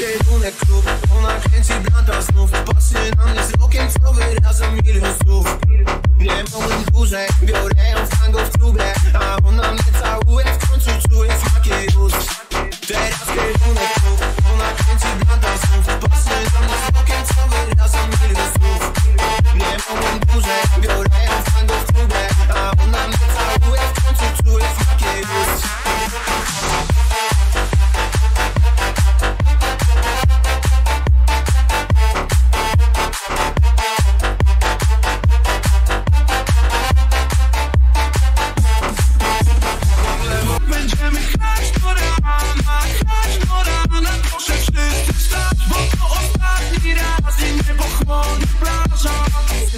kierunek klub Ona kręci blanta znów. Patrzy na mnie wzrokiem, co wyraża milion słów Nie mogłem dłużej, biorę ją w tango w klubie A ona mnie całuje, w końcu czuję smak jej ust Teraz kierunek klub Ona kręci blanta znów. Patrzy na mnie wzrokiem, co wyraża milion słów Nie mogłem dłużej, biorę ją w tango w klubie